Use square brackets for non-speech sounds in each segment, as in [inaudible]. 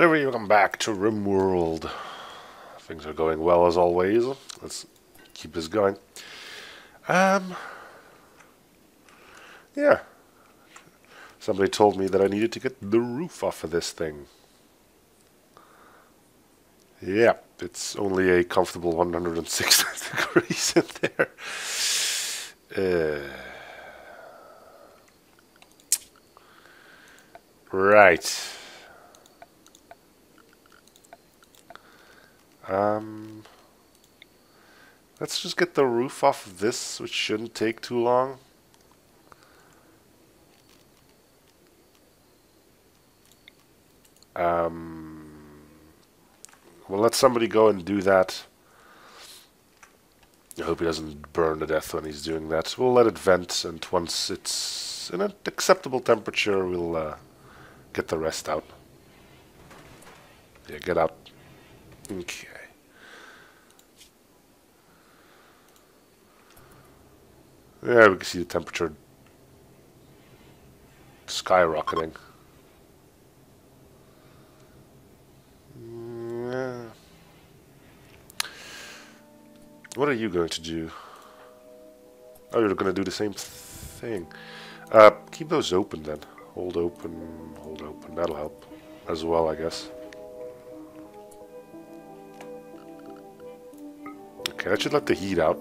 Hello, welcome back to RimWorld. Things are going well as always. Let's keep this going. Um, yeah. Somebody told me that I needed to get the roof off of this thing. Yeah, it's only a comfortable 106 [laughs] degrees in there. Uh, right. Um, let's just get the roof off of this, which shouldn't take too long. Um, we'll let somebody go and do that. I hope he doesn't burn to death when he's doing that. We'll let it vent, and once it's in an acceptable temperature, we'll uh, get the rest out. Yeah, get out. Okay. Yeah, we can see the temperature skyrocketing. Yeah. What are you going to do? Oh, you're going to do the same thing. Uh, keep those open then. Hold open, hold open. That'll help as well, I guess. Okay, I should let the heat out.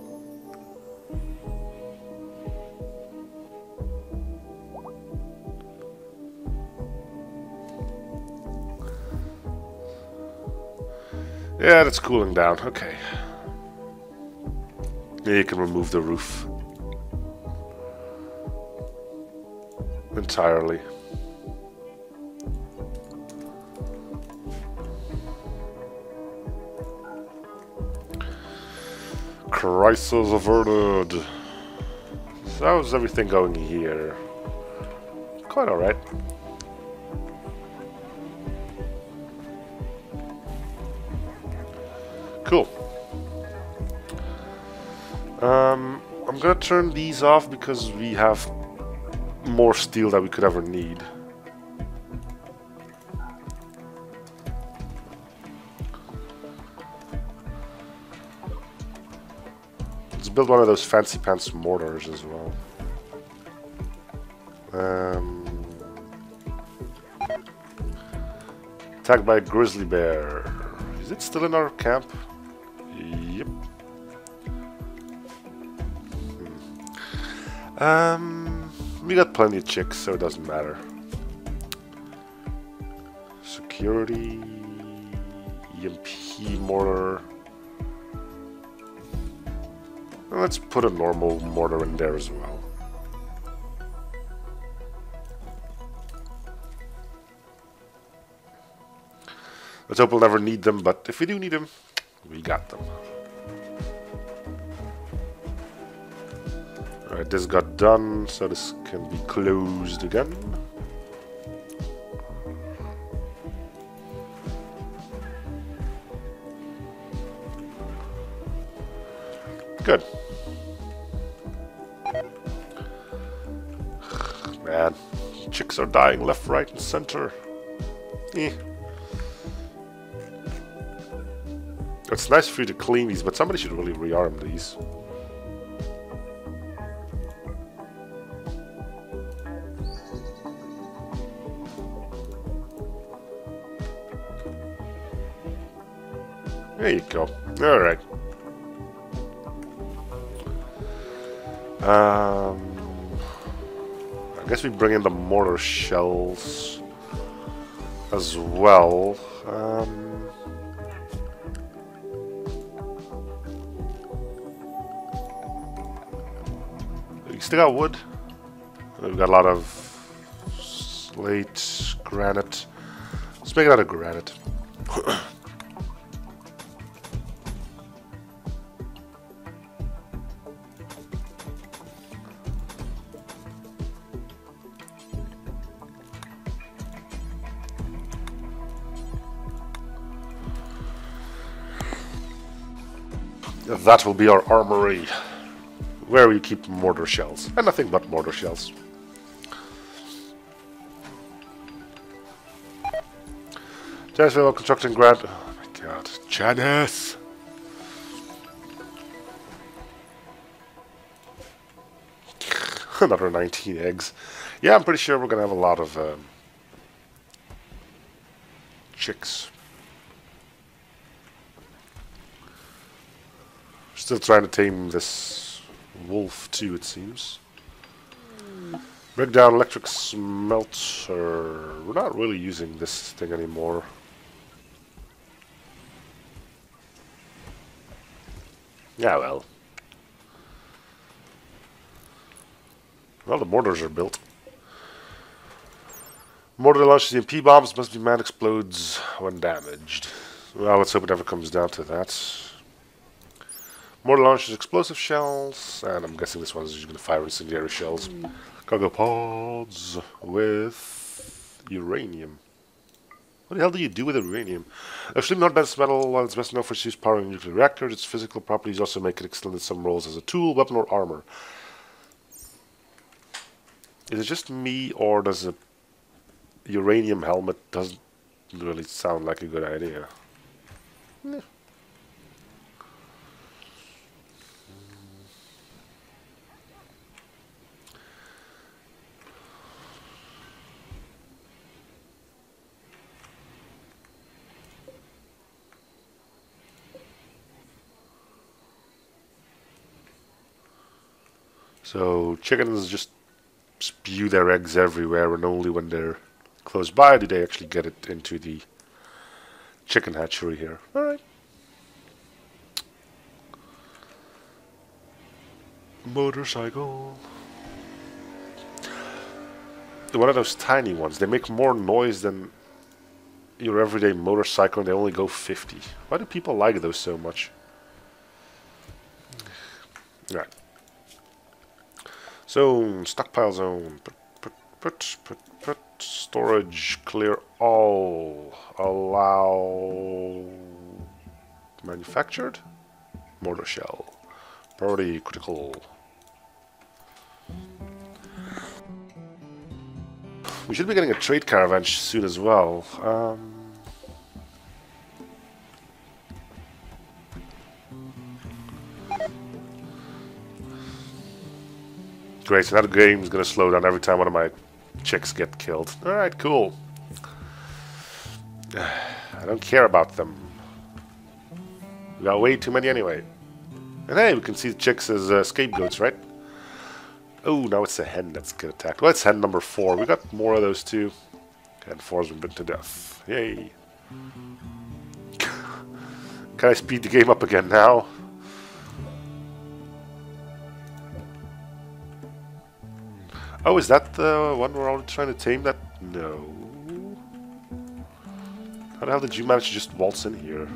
Yeah, that's cooling down. Okay. Yeah, you can remove the roof. Entirely. Crisis averted. So how's everything going here? Quite alright. Cool. Um, I'm gonna turn these off because we have more steel that we could ever need. Let's build one of those fancy pants mortars as well. Um, attacked by a grizzly bear. Is it still in our camp? Um, we got plenty of chicks, so it doesn't matter. Security, EMP mortar. Let's put a normal mortar in there as well. Let's hope we'll never need them, but if we do need them, we got them. Alright, this got done, so this can be closed again. Good. Man, chicks are dying left, right, and center. Eh. It's nice for you to clean these, but somebody should really rearm these. There you go. Alright. Um, I guess we bring in the mortar shells as well. Um, we still got wood. We've got a lot of slate, granite. Let's make it out of granite. That will be our armory, where we keep mortar shells, and nothing but mortar shells. Janisville construction grant. Oh my god. Janice! Another 19 eggs. Yeah, I'm pretty sure we're going to have a lot of um, chicks. Still trying to tame this wolf too, it seems. Break down electric smelter. We're not really using this thing anymore. Yeah, well. Well, the mortars are built. Mortar launches EMP bombs, must be man explodes when damaged. Well, let's hope it never comes down to that. Mortar launches explosive shells, and I'm guessing this one is just going to fire incendiary shells. Mm. Cargo pods with uranium. What the hell do you do with uranium? Extremely not best metal, while it's best known for its use powering nuclear reactors, its physical properties also make it excellent in some roles as a tool, weapon, or armor. Is it just me, or does a uranium helmet doesn't really sound like a good idea? Yeah. So chickens just spew their eggs everywhere and only when they're close by do they actually get it into the chicken hatchery here. Alright. Motorcycle. One of those tiny ones. They make more noise than your everyday motorcycle and they only go 50. Why do people like those so much? Right. Zone, stockpile zone. Put, put, put, put, put. Storage, clear all. Allow. Manufactured? Mortar shell. Priority critical. We should be getting a trade caravan soon as well. Um, Great, so that game is to slow down every time one of my chicks get killed. Alright, cool. [sighs] I don't care about them. We got way too many anyway. And hey, we can see the chicks as uh, scapegoats, right? Oh, now it's a hen that's get attacked. Well, it's hen number four. We got more of those too. And four's been bitten to death. Yay. [laughs] Can I speed the game up again now? Oh, is that the one we're all trying to tame that? No. How the hell did you manage to just waltz in here?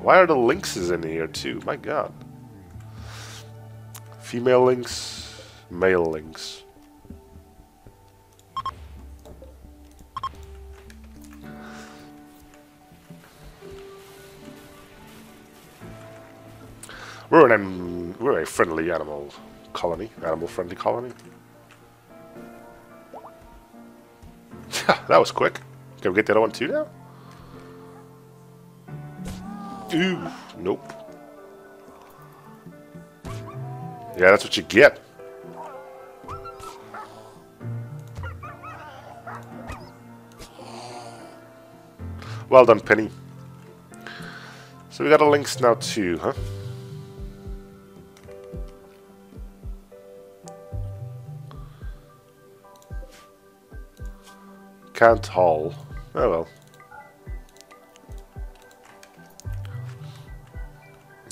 Why are the lynxes in here too? My god. Female lynx, male lynx. We're an we're a friendly animal colony, animal-friendly colony. [laughs] that was quick. Can we get the other one too now? Ooh, nope. Yeah, that's what you get. Well done, Penny. So we got a lynx now too, huh? Can't haul. Oh well.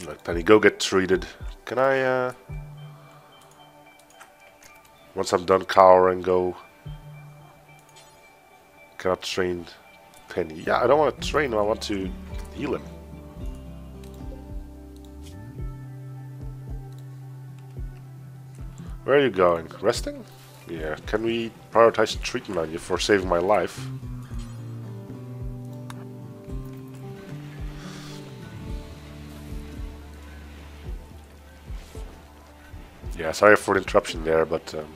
Let Penny go get treated. Can I, uh... Once I'm done cowering, go... Cannot train Penny. Yeah, I don't want to train him, I want to heal him. Where are you going? Resting? Yeah, can we prioritize treatment on you for saving my life? Yeah, sorry for the interruption there, but... Um,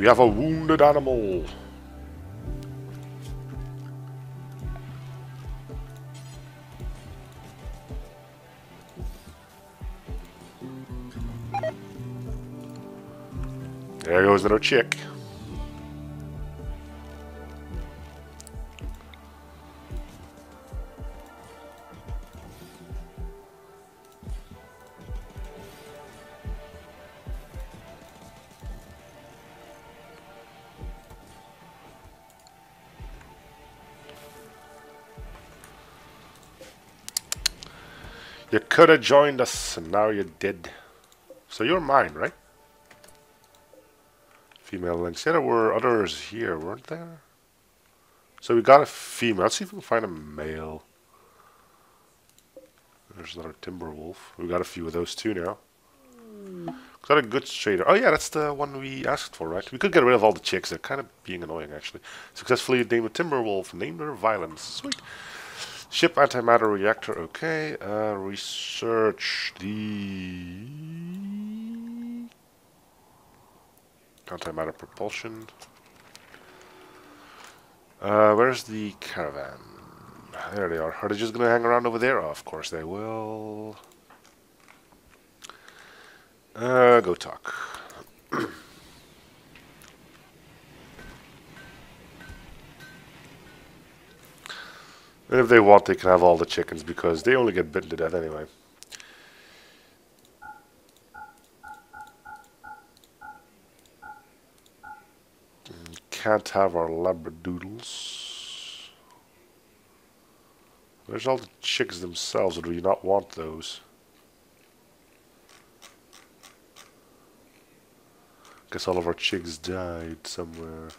We have a wounded animal. Another chick. You could have joined us, and now you're dead. So you're mine, right? Female lynx. Yeah, there were others here, weren't there? So we got a female. Let's see if we can find a male. There's another timber wolf. We got a few of those too now. Got a good trader. Oh yeah, that's the one we asked for, right? We could get rid of all the chicks. They're kind of being annoying, actually. Successfully named a timber wolf. Named her violence. Sweet. Ship antimatter reactor, okay. Uh, research the antimatter propulsion. Uh, where's the caravan? There they are. Are they just gonna hang around over there? Oh, of course they will. Uh, go talk. [clears throat] And if they want, they can have all the chickens because they only get bitten to death anyway. Can't have our labradoodles. There's all the chicks themselves, do you not want those? Guess all of our chicks died somewhere.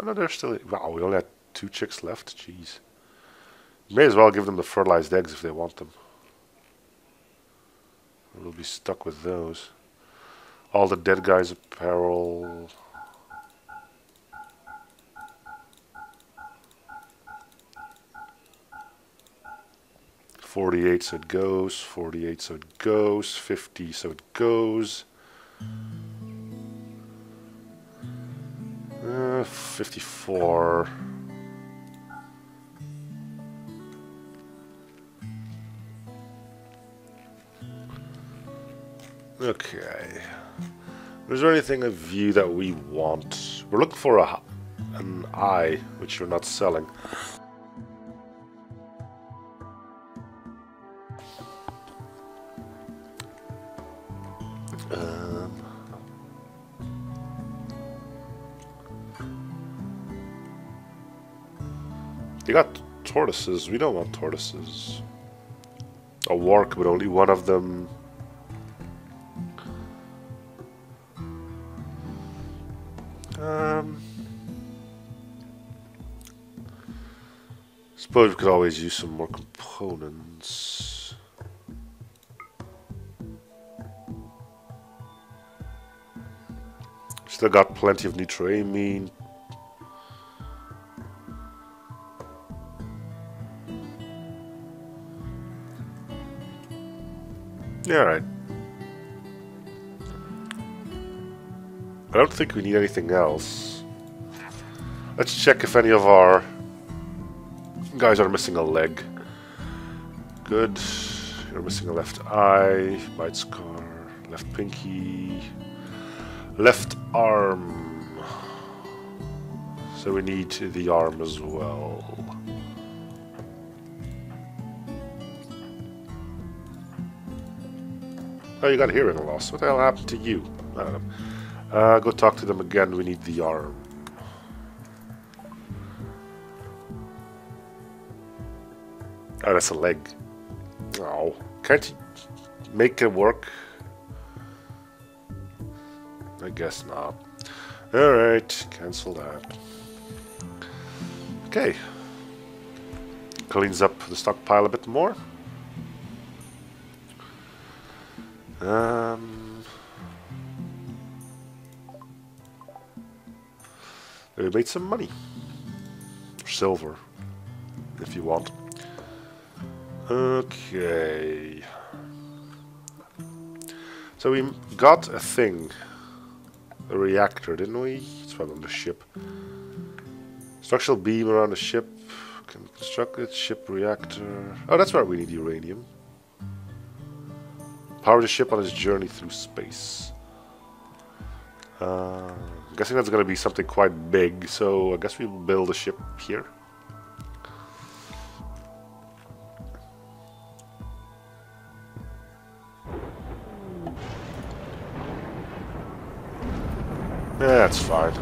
Oh no, they're still... Wow, we only had two chicks left? Jeez. May as well give them the fertilized eggs if they want them. We'll be stuck with those. All the dead guys' apparel. Forty-eight, so it goes. Forty-eight, so it goes. Fifty, so it goes. Uh, Fifty-four. Okay. Is there anything of you that we want? We're looking for a an eye, which you're not selling. Tortoises. We don't want tortoises. A warg, but only one of them Um, suppose we could always use some more components. Still got plenty of neutroamine. Yeah, alright. I don't think we need anything else. Let's check if any of our guys are missing a leg. Good. You're missing a left eye, bite scar, left pinky, left arm. So we need the arm as well. Oh, you got hearing loss. What the hell happened to you? Uh, go talk to them again. We need the arm. Oh, that's a leg. Oh, can't you make it work? I guess not. Alright, cancel that. Okay. Cleans up the stockpile a bit more. Um... We made some money. Silver, if you want. Okay. So we got a thing. a reactor, didn't we? It's probably on the ship. Structural beam around the ship. Construct Constructed ship reactor. Oh, that's where we need uranium. Power the ship on its journey through space. Uh, I'm guessing that's going to be something quite big, so I guess we'll build a ship here. That's fine.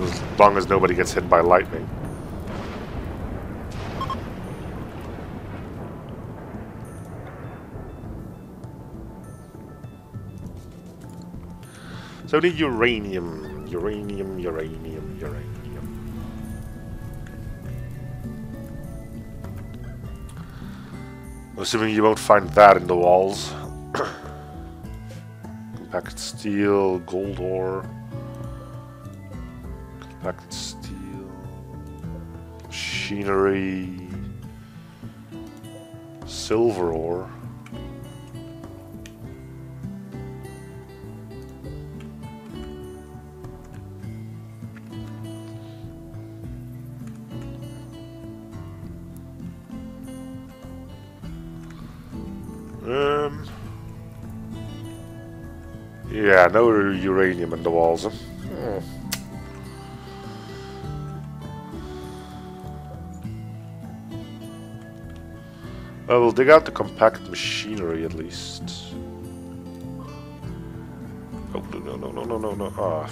As long as nobody gets hit by lightning. So the uranium, uranium, uranium, uranium. Assuming you won't find that in the walls. [coughs] Compact steel, gold ore. Compact steel. Machinery. Silver ore. Yeah, no uranium in the walls. Hmm. Well, we'll dig out the compact machinery at least. Oh, no, no, no, no, no, no. Ah,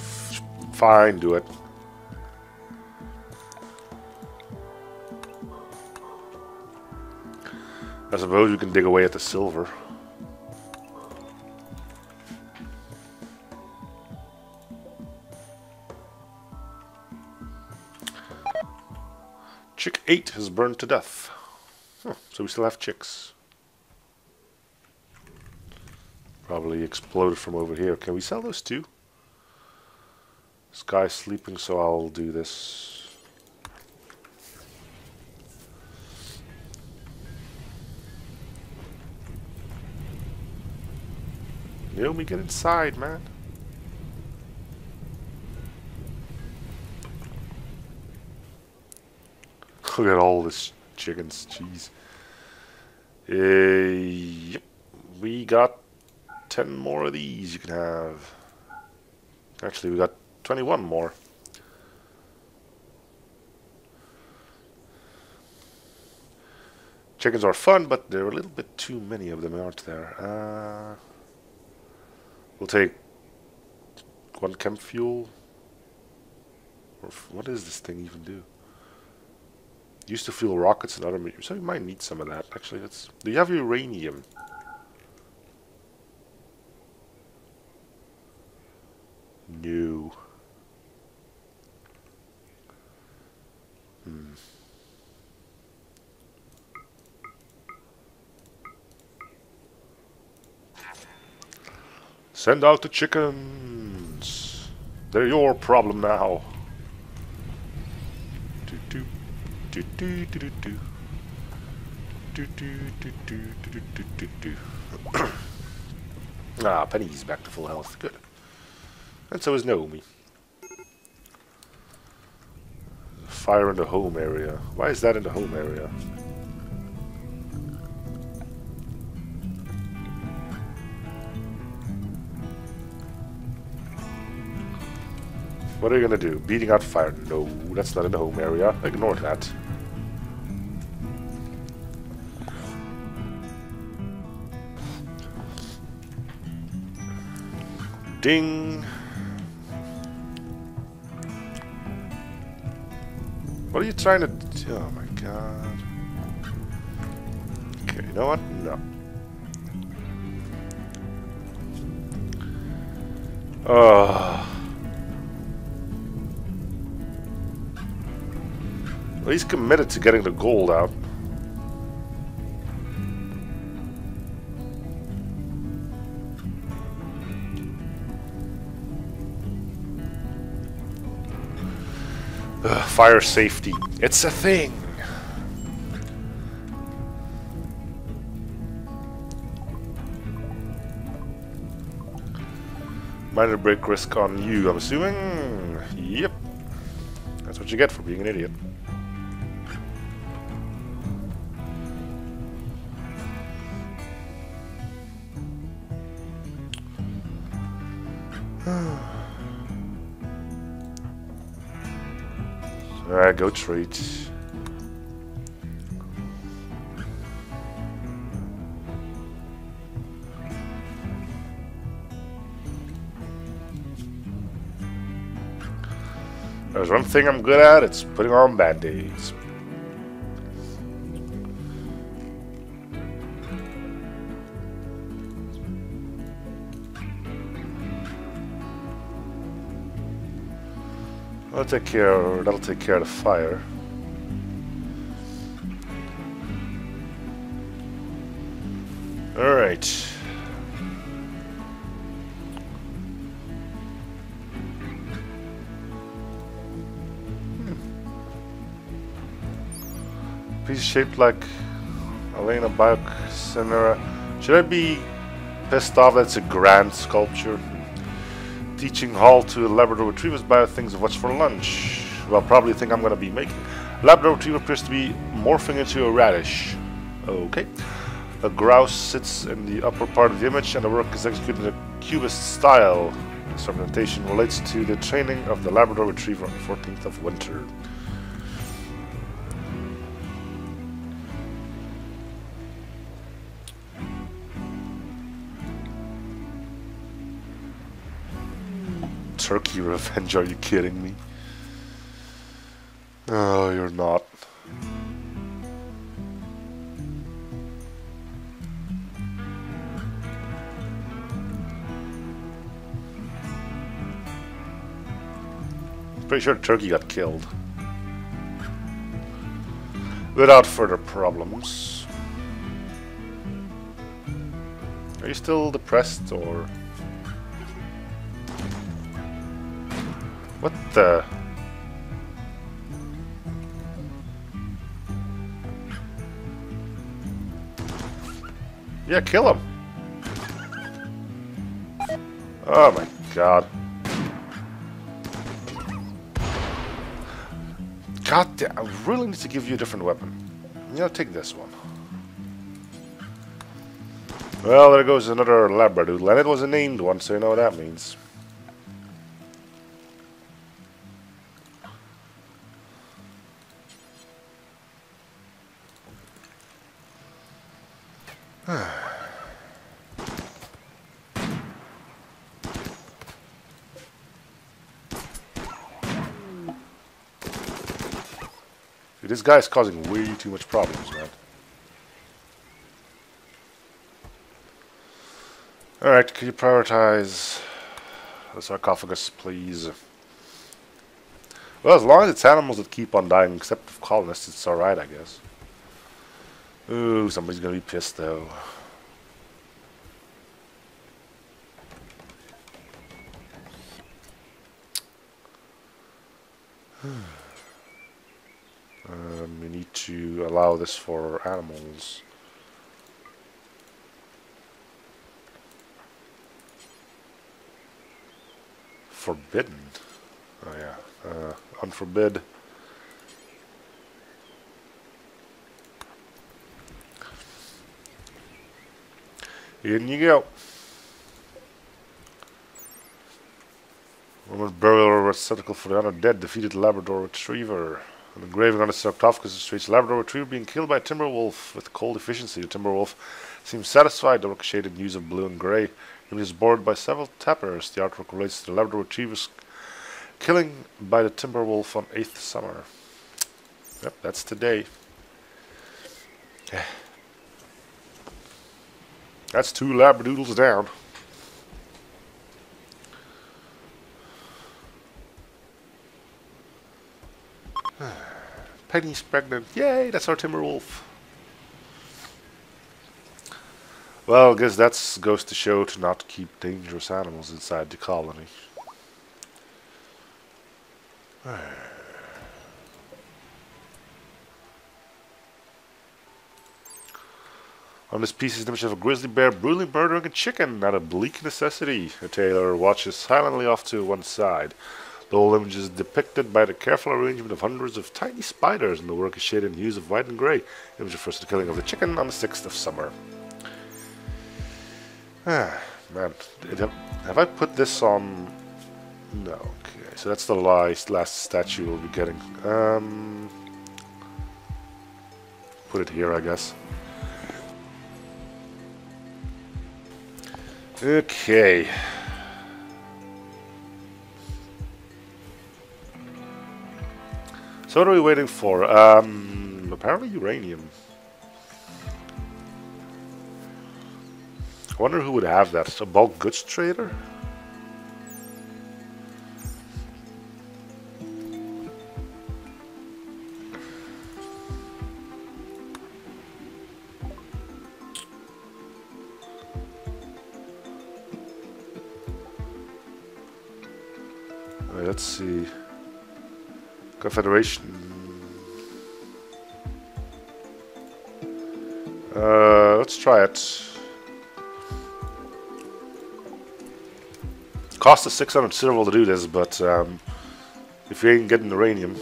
fine, do it. I suppose we can dig away at the silver. Chick 8 has burned to death. Huh, so we still have chicks. Probably exploded from over here. Can we sell those too? This guy's sleeping, so I'll do this. Me get inside, man. Look at all this chickens, jeez. Uh, yep, we got 10 more of these you can have. Actually, we got 21 more. Chickens are fun, but there are a little bit too many of them, aren't there? Uh, We'll take one chemfuel. Or what does this thing even do? Used to fuel rockets and other so you might need some of that. Actually, let's. Do you have uranium? No. Hmm. Send out the chickens. They're your problem now. Do do do do do do do. Do do do do do do do do. ah, Penny's back to full health. Good. And so is Naomi. Fire in the home area. Why is that in the home area? What are you gonna do? Beating out fire? No, that's not in the home area. Ignore that. Ding! What are you trying to do? Oh my god. Okay, you know what? No. Well, he's committed to getting the gold out. Fire safety. It's a thing. Minor break risk on you, I'm assuming? Yep. That's what you get for being an idiot. Go treat. There's one thing I'm good at, it's putting on band-aids. I'll take care, that'll take care of the fire. Alright. Hmm. Piece shaped like Elena Biocinera. Should I be pissed off that it's a grand sculpture? Teaching Hall to Labrador Retrievers bio things of what's for lunch. Well, probably think I'm going to be making. Labrador Retriever appears to be morphing into a radish. Okay. A grouse sits in the upper part of the image and the work is executed in a cubist style. This representation relates to the training of the Labrador Retriever on the 14th of winter. Turkey [laughs] revenge, are you kidding me? Oh, you're not. Pretty sure turkey got killed. Without further problems. Are you still depressed or... What the? Yeah, kill him. Oh my god. God damn, I really need to give you a different weapon. You know, take this one. Well, there goes another Labradoodle, and it was a named one, so you know what that means. [sighs] this guy's causing way too much problems, man. Alright, can you prioritize the sarcophagus, please? Well, as long as it's animals that keep on dying, except for colonists, it's alright, I guess. Ooh, somebody's gonna be pissed though. [sighs] um, we need to allow this for animals. Forbidden. Oh yeah. Uh, unforbid. In you go. Roman burial receptacle for the undead defeated Labrador Retriever. An engraving on the sarcophagus illustrates Labrador Retriever being killed by a timber wolf with cold efficiency. The timber wolf seems satisfied. The shaded hues of blue and grey. He bored by several tappers. The artwork relates to the Labrador Retriever's killing by the timber wolf on 8th summer. Yep, that's today. That's two labradoodles down. [sighs] Penny's pregnant. Yay, that's our timber wolf. Well, I guess that goes to show to not keep dangerous animals inside the colony. [sighs] [sighs] On this piece is an image of a grizzly bear brutally murdering a chicken out of bleak necessity. A tailor watches silently off to one side. The whole image is depicted by the careful arrangement of hundreds of tiny spiders, and the work is shaded in hues of white and grey. The image refers to the killing of the chicken on the 6th of summer. Ah, man. Have, have I put this on... No, okay. So that's the last, last statue we'll be getting. Um, put it here, I guess. Okay. So what are we waiting for? Um, apparently uranium. I wonder who would have that. A bulk goods trader? Confederation. Uh, let's try it. Cost us 600 silver to do this, but um, if you ain't getting uranium...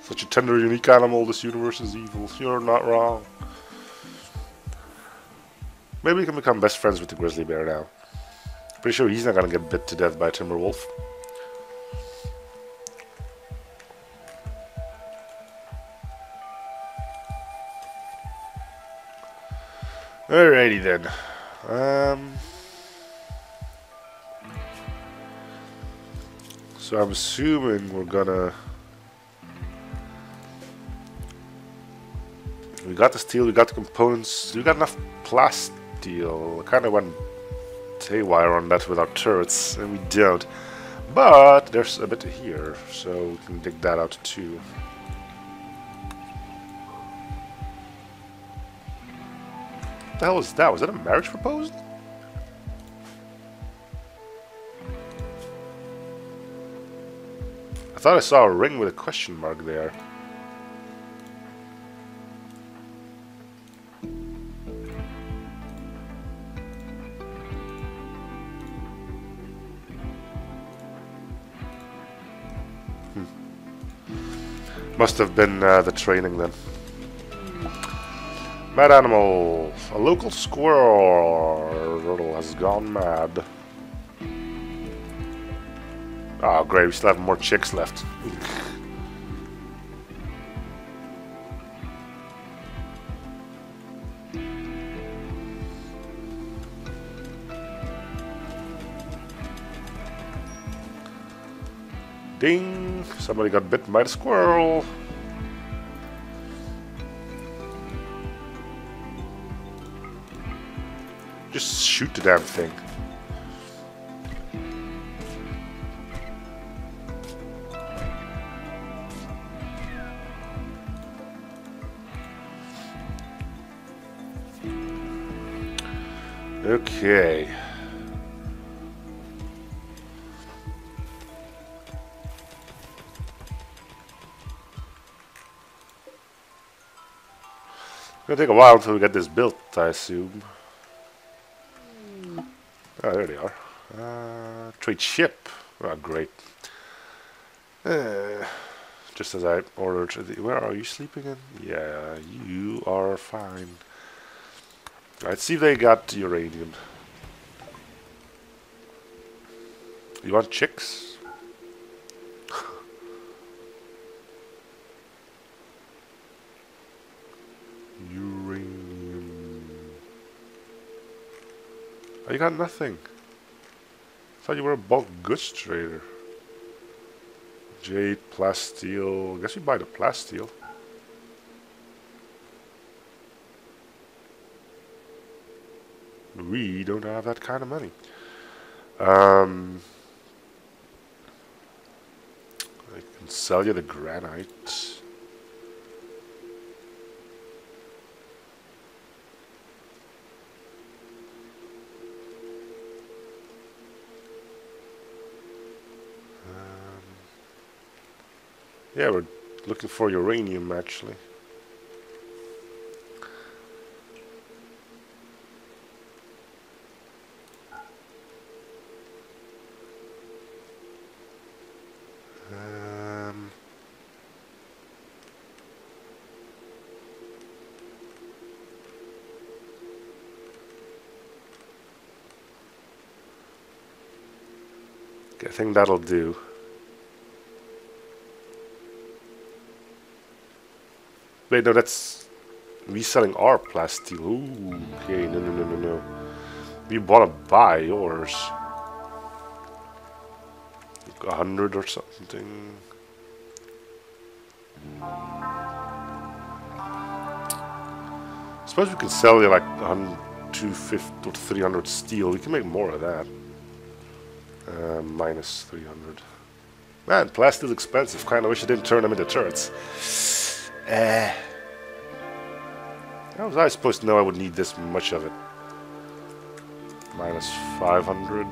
Such a tender, unique animal, this universe is evil. You're not wrong. Maybe we can become best friends with the grizzly bear now. Pretty sure he's not gonna get bit to death by a timber wolf. Alrighty then. Um, so I'm assuming we're gonna... We got the steel, we got the components, we got enough plasteel. I kinda went haywire on that without turrets, and we don't. But there's a bit here, so we can dig that out too. What the hell was that? Was that a marriage proposal? I thought I saw a ring with a question mark there. Must have been uh, the training then. Mad animal. A local squirrel has gone mad. Oh great, we still have more chicks left. Somebody got bitten by the squirrel. Just shoot the damn thing. Okay. Gonna take a while until we get this built, I assume. Oh, there they are. Uh, trade ship. Oh, great. Uh, just as I ordered. Where are you sleeping in? Yeah, you are fine. Let's see if they got uranium. You want chicks? Oh, you got nothing. Thought you were a bulk goods trader. Jade, plasteel. I guess you buy the plasteel. We don't have that kind of money. Um, I can sell you the granite. Yeah, we're Looking for uranium, actually. Um, I think that'll do. Wait, no, that's reselling our. Ooh, okay, no, no, no, no, no. We wanna buy yours. Like a hundred or something. Suppose we can sell you like 250 or 300 steel. We can make more of that. Uh, minus 300. Man, plastic is expensive. Kinda wish I didn't turn them into turrets. Eh. How was I supposed to know I would need this much of it? Minus 500.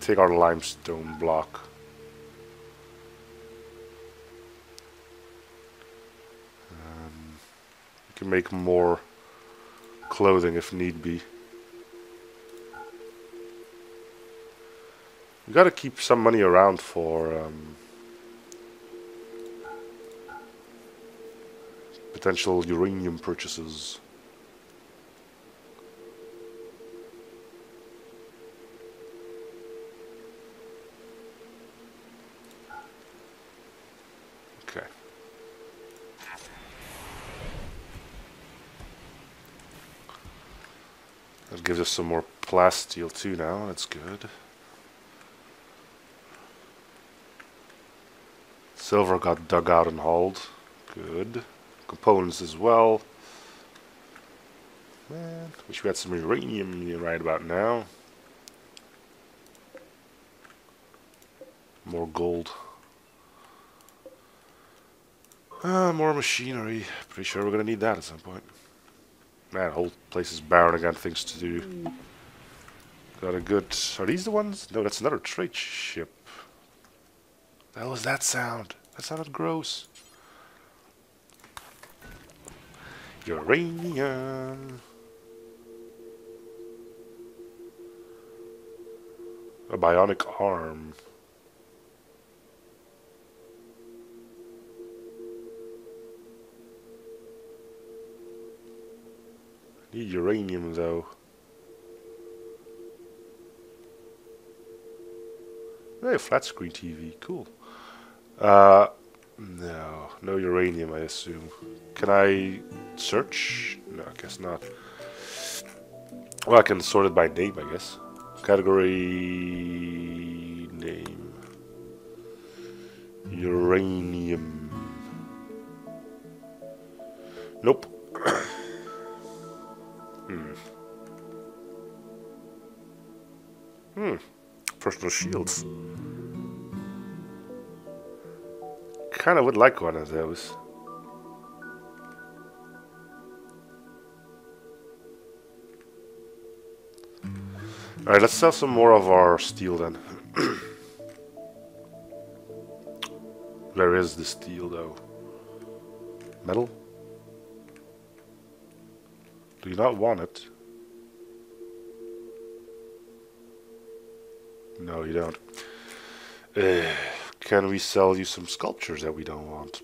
Take our limestone block. Um, we can make more clothing if need be. We gotta keep some money around for um, potential uranium purchases. Okay. That gives us some more plasteel too now, that's good. Silver got dug out and hauled. Good. Components as well. Man, wish we had some uranium right about now. More gold. Ah, more machinery. Pretty sure we're gonna need that at some point. Man, whole place is barren. I got things to do. Got a good. Are these the ones? No, that's another trade ship. Hell was that sound? That sounded gross. Uranium. A bionic arm. Need uranium though. Hey, flat screen TV, cool. Uh, no, no uranium, I assume. Can I search? No, I guess not. Well, I can sort it by name, I guess. Category name. Uranium. Nope. [coughs] hmm. Hmm. Personal shields. Kinda would like one of those. Alright, let's sell some more of our steel then. [clears throat] Where is the steel though? Metal? Do you not want it? No, you don't. [sighs] Uh, can we sell you some sculptures that we don't want?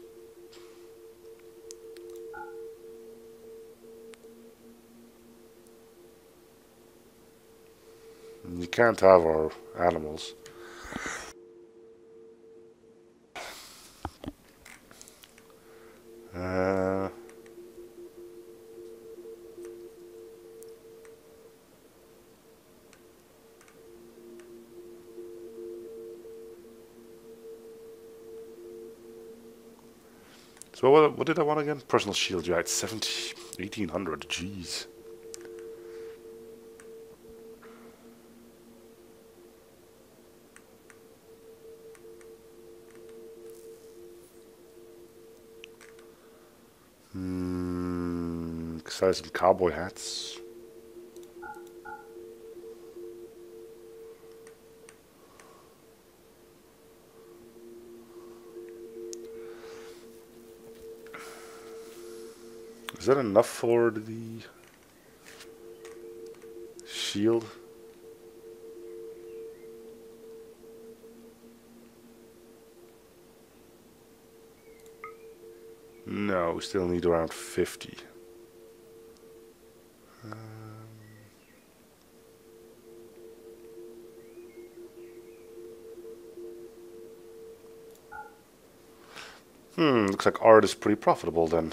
You can't have our animals. Uh, so what, what did I want again? Personal shield, yeah, it's 70, 1800, jeez. Hmm, some cowboy hats. That enough for the shield? No, we still need around 50. Um, hmm, looks like art is pretty profitable then.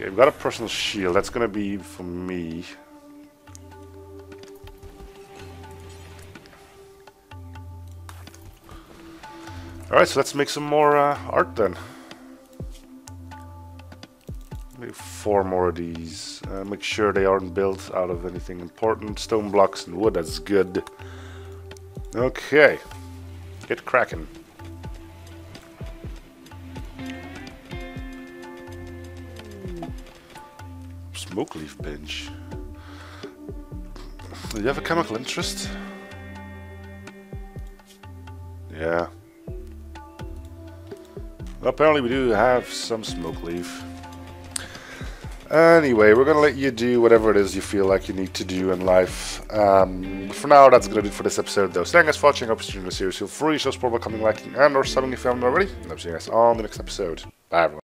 Okay, we've got a personal shield. That's gonna be for me. Alright, so let's make some more uh, art then. Maybe four more of these. Uh, make sure they aren't built out of anything important. Stone blocks and wood, that's good. Okay, get cracking. Smoke leaf bench. Do you have a chemical interest? Yeah. Well, apparently we do have some smoke leaf. Anyway, we're gonna let you do whatever it is you feel like you need to do in life. Um, for now, that's gonna do it for this episode, though. So thank you guys for watching. I hope you enjoyed the series. Feel free to support by coming, liking, and or subbing if you haven't already. And I'll see you guys on the next episode. Bye, everyone.